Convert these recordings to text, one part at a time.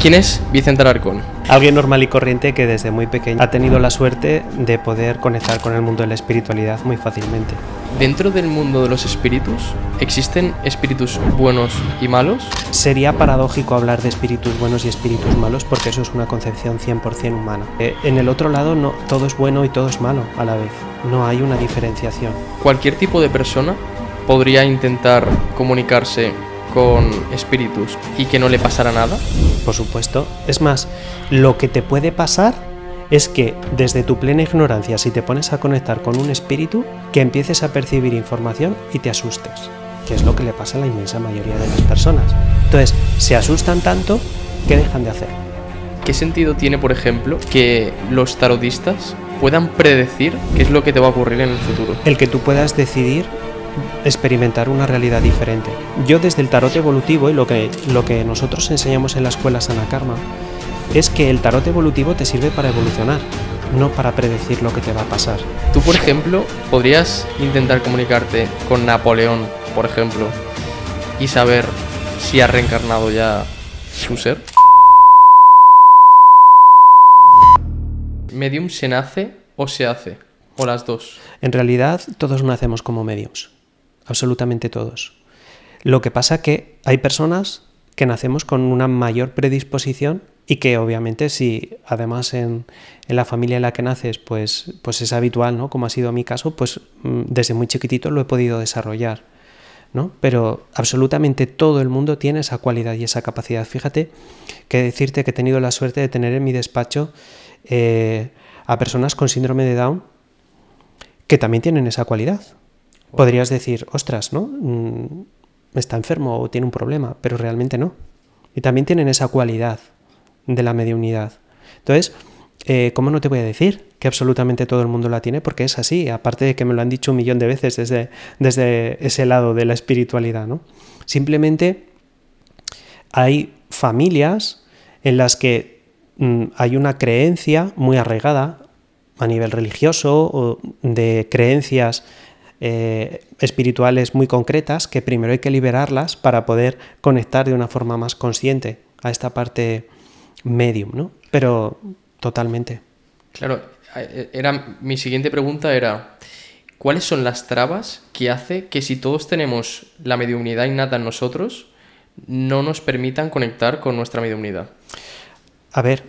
¿Quién es Vicente Alarcón? Alguien normal y corriente que desde muy pequeño ha tenido la suerte de poder conectar con el mundo de la espiritualidad muy fácilmente. Dentro del mundo de los espíritus, ¿existen espíritus buenos y malos? Sería paradójico hablar de espíritus buenos y espíritus malos porque eso es una concepción 100% humana. Eh, en el otro lado no, todo es bueno y todo es malo a la vez. No hay una diferenciación. ¿Cualquier tipo de persona podría intentar comunicarse con espíritus y que no le pasara nada? Por supuesto. Es más, lo que te puede pasar es que desde tu plena ignorancia, si te pones a conectar con un espíritu, que empieces a percibir información y te asustes, que es lo que le pasa a la inmensa mayoría de las personas. Entonces, se asustan tanto que dejan de hacer. ¿Qué sentido tiene, por ejemplo, que los tarotistas puedan predecir qué es lo que te va a ocurrir en el futuro? El que tú puedas decidir experimentar una realidad diferente. Yo desde el tarot evolutivo y lo que, lo que nosotros enseñamos en la escuela Sana Karma es que el tarot evolutivo te sirve para evolucionar, no para predecir lo que te va a pasar. Tú, por ejemplo, podrías intentar comunicarte con Napoleón, por ejemplo, y saber si ha reencarnado ya su ser. ¿Medium se nace o se hace? ¿O las dos? En realidad, todos nacemos como mediums absolutamente todos. Lo que pasa que hay personas que nacemos con una mayor predisposición y que obviamente si además en, la familia en la que naces pues, pues es habitual, ¿no? como ha sido mi caso, pues mm, desde muy chiquitito lo he podido desarrollar. ¿no? Pero absolutamente todo el mundo tiene esa cualidad y esa capacidad. Fíjate que decirte que he tenido la suerte de tener en mi despacho eh, a personas con síndrome de Down que también tienen esa cualidad podrías decir, ostras, ¿no? Mm, está enfermo o tiene un problema, pero realmente no. Y también tienen esa cualidad de la mediunidad. Entonces, eh, ¿cómo no te voy a decir que absolutamente todo el mundo la tiene? Porque es así, aparte de que me lo han dicho un millón de veces desde, desde ese lado de la espiritualidad, ¿no? Simplemente hay familias en las que mm, hay una creencia muy arraigada a nivel religioso o de creencias eh, espirituales muy concretas que primero hay que liberarlas para poder conectar de una forma más consciente a esta parte medium, ¿no? Pero totalmente. Claro, eh, era, mi siguiente pregunta era, ¿cuáles son las trabas que hace que si todos tenemos la mediunidad innata en nosotros, no nos permitan conectar con nuestra mediunidad? A ver,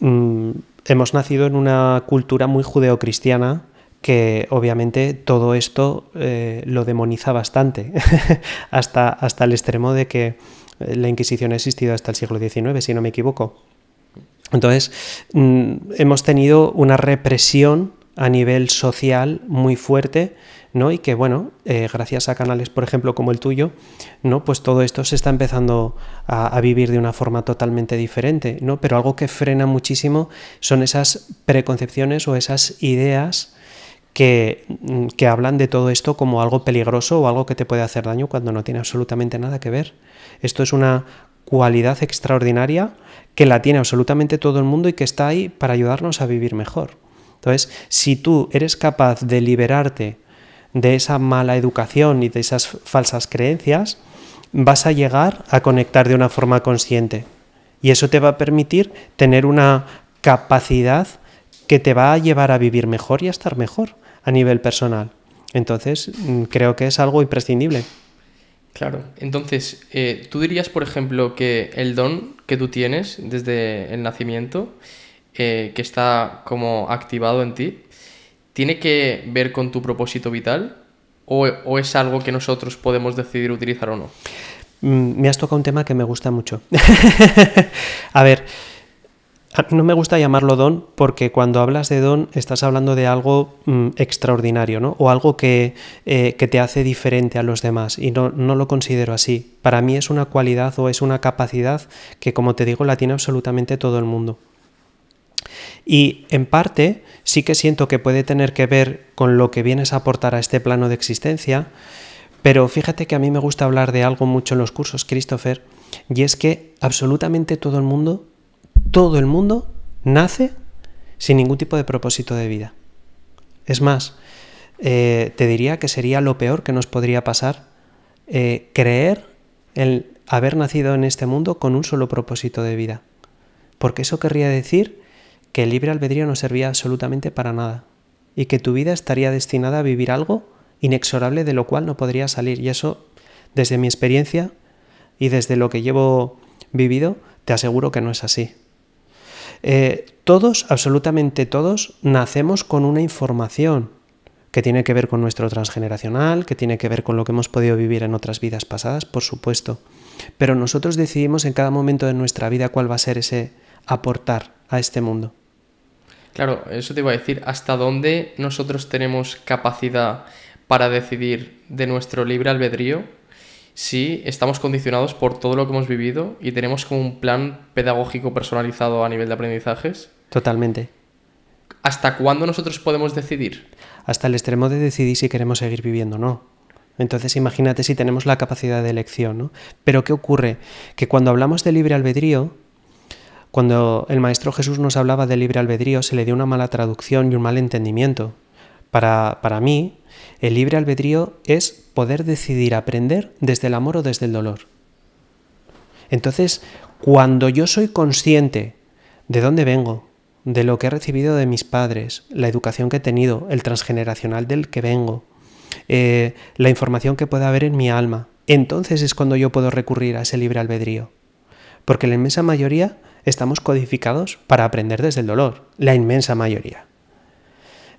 mm, hemos nacido en una cultura muy judeocristiana que obviamente todo esto eh, lo demoniza bastante, hasta, hasta el extremo de que eh, la Inquisición ha existido hasta el siglo XIX, si no me equivoco. Entonces, mm, hemos tenido una represión a nivel social muy fuerte, ¿no? Y que, bueno, eh, gracias a canales, por ejemplo, como el tuyo, ¿no? Pues todo esto se está empezando a, a, vivir de una forma totalmente diferente, ¿no? Pero algo que frena muchísimo son esas preconcepciones o esas ideas que, hablan de todo esto como algo peligroso o algo que te puede hacer daño cuando no tiene absolutamente nada que ver. Esto es una cualidad extraordinaria que la tiene absolutamente todo el mundo y que está ahí para ayudarnos a vivir mejor. Entonces, si tú eres capaz de liberarte de esa mala educación y de esas falsas creencias, vas a llegar a conectar de una forma consciente. Y eso te va a permitir tener una capacidad que te va a llevar a vivir mejor y a estar mejor a nivel personal. Entonces, mm, creo que es algo imprescindible. Claro, entonces, eh, tú dirías, por ejemplo, que el don que tú tienes desde el nacimiento, eh, que está como activado en ti, ¿tiene que ver con tu propósito vital o, o es algo que nosotros podemos decidir utilizar o no? Mm, me has tocado un tema que me gusta mucho. a ver, no me gusta llamarlo don porque cuando hablas de don estás hablando de algo mm, extraordinario, ¿no? O algo que, eh, que, te hace diferente a los demás y no, no, lo considero así. Para mí es una cualidad o es una capacidad que, como te digo, la tiene absolutamente todo el mundo. Y en parte sí que siento que puede tener que ver con lo que vienes a aportar a este plano de existencia, pero fíjate que a mí me gusta hablar de algo mucho en los cursos, Christopher, y es que absolutamente todo el mundo todo el mundo nace sin ningún tipo de propósito de vida. Es más, eh, te diría que sería lo peor que nos podría pasar eh, creer el haber nacido en este mundo con un solo propósito de vida. porque eso querría decir que el libre albedrío no servía absolutamente para nada y que tu vida estaría destinada a vivir algo inexorable de lo cual no podría salir. Y eso, desde mi experiencia y desde lo que llevo vivido, te aseguro que no es así. Eh, todos, absolutamente todos, nacemos con una información que tiene que ver con nuestro transgeneracional, que tiene que ver con lo que hemos podido vivir en otras vidas pasadas, por supuesto. Pero nosotros decidimos en cada momento de nuestra vida cuál va a ser ese aportar a este mundo. Claro, eso te iba a decir, ¿hasta dónde nosotros tenemos capacidad para decidir de nuestro libre albedrío si estamos condicionados por todo lo que hemos vivido y tenemos como un plan pedagógico personalizado a nivel de aprendizajes? Totalmente. ¿Hasta cuándo nosotros podemos decidir? Hasta el extremo de decidir si queremos seguir viviendo o no. Entonces imagínate si tenemos la capacidad de elección, ¿no? Pero ¿qué ocurre? Que cuando hablamos de libre albedrío, cuando el Maestro Jesús nos hablaba de libre albedrío, se le dio una mala traducción y un mal entendimiento. Para, para mí, el libre albedrío es poder decidir aprender desde el amor o desde el dolor. Entonces, cuando yo soy consciente de dónde vengo, de lo que he recibido de mis padres, la educación que he tenido, el transgeneracional del que vengo, eh, la información que pueda haber en mi alma, entonces es cuando yo puedo recurrir a ese libre albedrío. Porque la inmensa mayoría estamos codificados para aprender desde el dolor, la inmensa mayoría.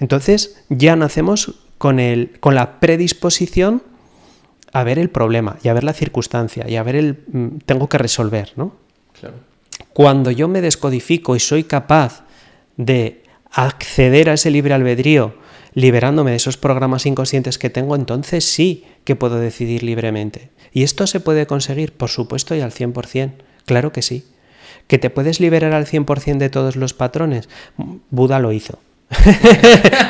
Entonces ya nacemos con, el, con la predisposición a ver el problema y a ver la circunstancia y a ver el mm, tengo que resolver, ¿no? Cuando yo me descodifico y soy capaz de acceder a ese libre albedrío, liberándome de esos programas inconscientes que tengo, entonces sí que puedo decidir libremente. ¿Y esto se puede conseguir? Por supuesto y al 100%. Claro que sí. ¿Que te puedes liberar al 100% de todos los patrones? Buda lo hizo.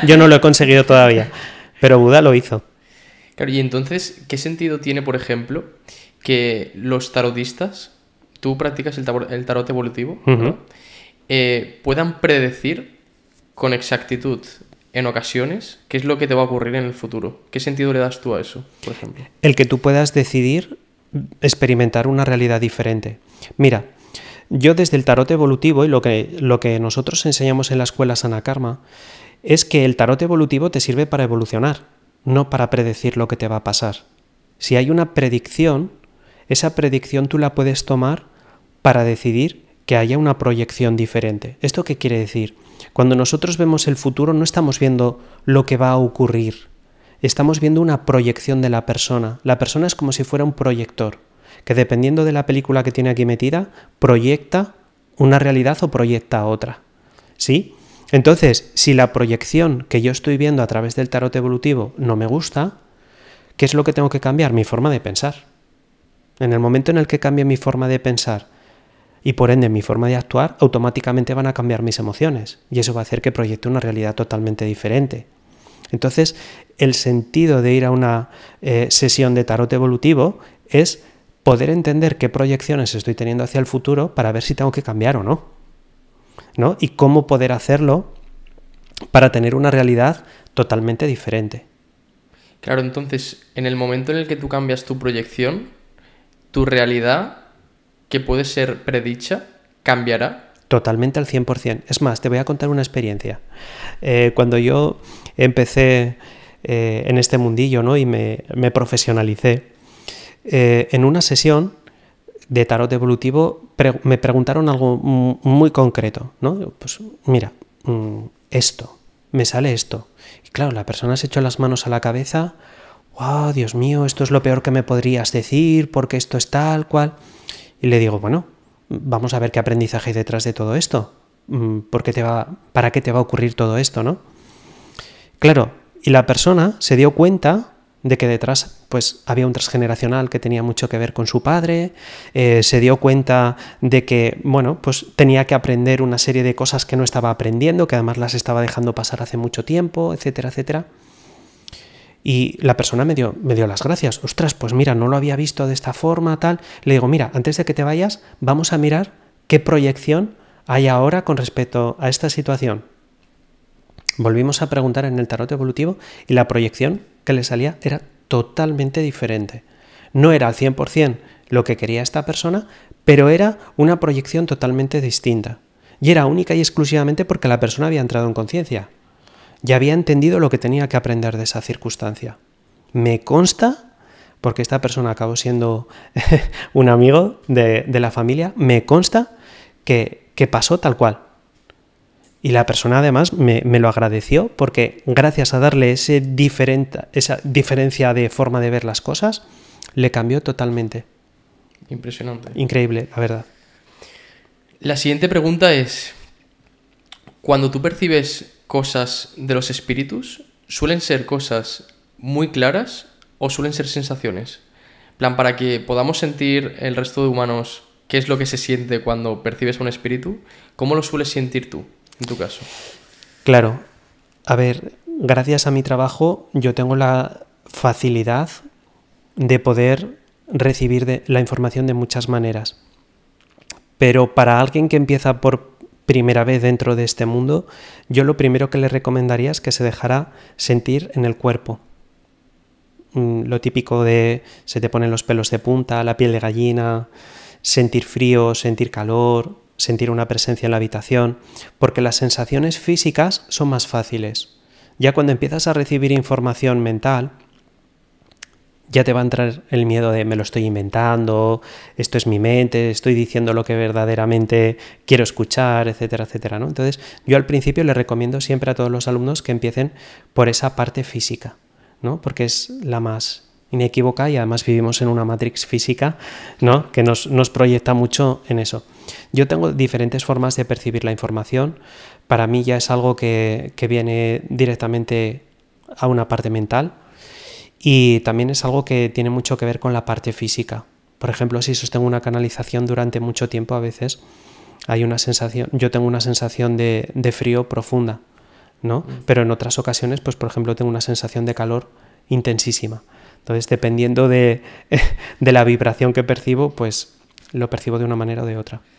Yo no lo he conseguido todavía, pero Buda lo hizo. Claro, y entonces, ¿qué sentido tiene, por ejemplo, que los tarotistas, tú practicas el, tarot, evolutivo, eh, puedan predecir con exactitud en ocasiones qué es lo que te va a ocurrir en el futuro? ¿Qué sentido le das tú a eso, por ejemplo? El que tú puedas decidir experimentar una realidad diferente. Mira, yo desde el tarot evolutivo y lo que, lo que nosotros enseñamos en la escuela Sana Karma es que el tarot evolutivo te sirve para evolucionar, no para predecir lo que te va a pasar. Si hay una predicción, esa predicción tú la puedes tomar para decidir que haya una proyección diferente. ¿Esto qué quiere decir? Cuando nosotros vemos el futuro no estamos viendo lo que va a ocurrir, estamos viendo una proyección de la persona. La persona es como si fuera un proyector, que dependiendo de la película que tiene aquí metida, proyecta una realidad o proyecta otra. ¿Sí? Entonces, si la proyección que yo estoy viendo a través del tarot evolutivo no me gusta, ¿qué es lo que tengo que cambiar? Mi forma de pensar. En el momento en el que cambie mi forma de pensar y por ende mi forma de actuar, automáticamente van a cambiar mis emociones y eso va a hacer que proyecte una realidad totalmente diferente. Entonces, el sentido de ir a una eh, sesión de tarot evolutivo es poder entender qué proyecciones estoy teniendo hacia el futuro para ver si tengo que cambiar o no. ¿No? Y cómo poder hacerlo para tener una realidad totalmente diferente. Claro, entonces, en el momento en el que tú cambias tu proyección, tu realidad que puede ser predicha cambiará. Totalmente al 100%. Es más, te voy a contar una experiencia. Eh, cuando yo empecé eh, en este mundillo ¿no? y me, profesionalicé, eh, en una sesión de tarot evolutivo me preguntaron algo muy concreto. ¿no? Pues mira, mm, esto, me sale esto. Y claro, la persona se echó las manos a la cabeza. ¡Wow, Dios mío, esto es lo peor que me podrías decir! Porque esto es tal cual. Y le digo, bueno, vamos a ver qué aprendizaje hay detrás de todo esto. Mm, ¿Por te va, ¿Para qué te va a ocurrir todo esto, no? Claro, y la persona se dio cuenta de que detrás pues había un transgeneracional que tenía mucho que ver con su padre, eh, se dio cuenta de que, bueno, pues tenía que aprender una serie de cosas que no estaba aprendiendo, que además las estaba dejando pasar hace mucho tiempo, etcétera, etcétera. Y la persona me dio, me dio las gracias. Ostras, pues mira, no lo había visto de esta forma, tal. Le digo, mira, antes de que te vayas, vamos a mirar qué proyección hay ahora con respecto a esta situación. Volvimos a preguntar en el tarot evolutivo y la proyección que le salía era totalmente diferente. No era al 100% lo que quería esta persona, pero era una proyección totalmente distinta. Y era única y exclusivamente porque la persona había entrado en conciencia. Ya había entendido lo que tenía que aprender de esa circunstancia. Me consta, porque esta persona acabó siendo un amigo de, la familia, me consta que, pasó tal cual. Y la persona además me, lo agradeció porque gracias a darle ese esa diferencia de forma de ver las cosas, le cambió totalmente. Impresionante. Increíble, la verdad. La siguiente pregunta es, cuando tú percibes cosas de los espíritus, ¿suelen ser cosas muy claras o suelen ser sensaciones? plan, para que podamos sentir el resto de humanos qué es lo que se siente cuando percibes un espíritu, ¿cómo lo sueles sentir tú, en tu caso? Claro. A ver, gracias a mi trabajo yo tengo la facilidad de poder recibir la información de muchas maneras. Pero para alguien que empieza por primera vez dentro de este mundo, yo lo primero que le recomendaría es que se dejara sentir en el cuerpo. Mm, lo típico de se te ponen los pelos de punta, la piel de gallina, sentir frío, sentir calor, sentir una presencia en la habitación, porque las sensaciones físicas son más fáciles. Ya cuando empiezas a recibir información mental, ya te va a entrar el miedo de me lo estoy inventando, esto es mi mente, estoy diciendo lo que verdaderamente quiero escuchar, etcétera, etcétera. ¿no? Entonces, yo al principio le recomiendo siempre a todos los alumnos que empiecen por esa parte física, ¿no? porque es la más inequívoca y además vivimos en una matrix física ¿no? que nos, nos proyecta mucho en eso. Yo tengo diferentes formas de percibir la información. Para mí ya es algo que, que viene directamente a una parte mental y también es algo que tiene mucho que ver con la parte física. Por ejemplo, si sostengo una canalización durante mucho tiempo, a veces hay una sensación, yo tengo una sensación de, frío profunda, ¿no? Mm. Pero en otras ocasiones, pues por ejemplo, tengo una sensación de calor intensísima. Entonces, dependiendo de, de la vibración que percibo, pues lo percibo de una manera o de otra.